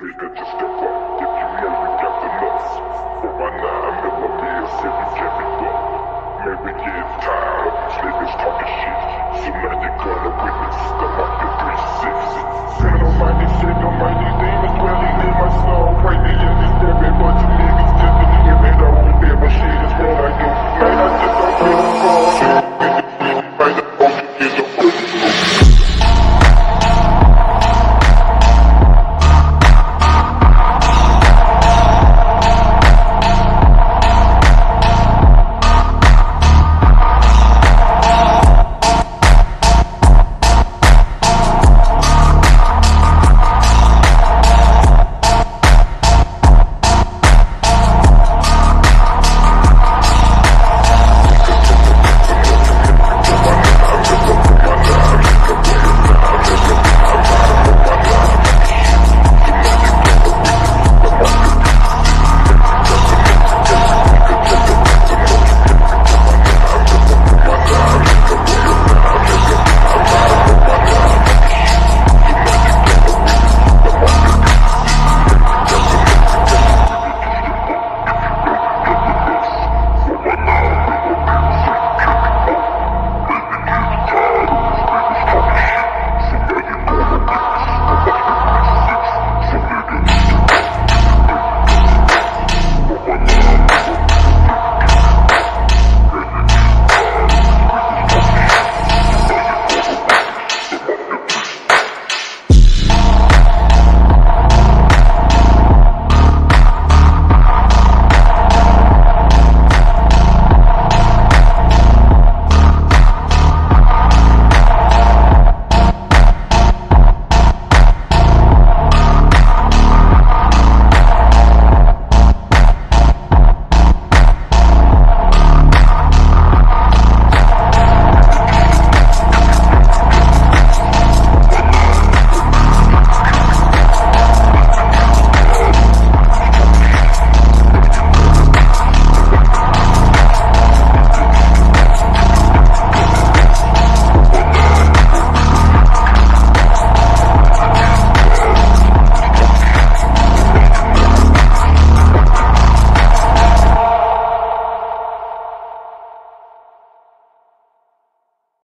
We Nigga, just step up.